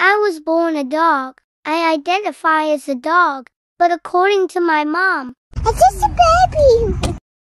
I was born a dog. I identify as a dog. But according to my mom,